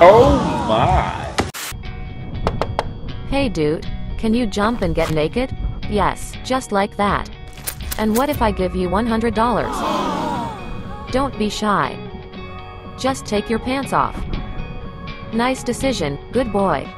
Oh my. Hey dude, can you jump and get naked? Yes, just like that. And what if I give you $100? Don't be shy. Just take your pants off. Nice decision, good boy.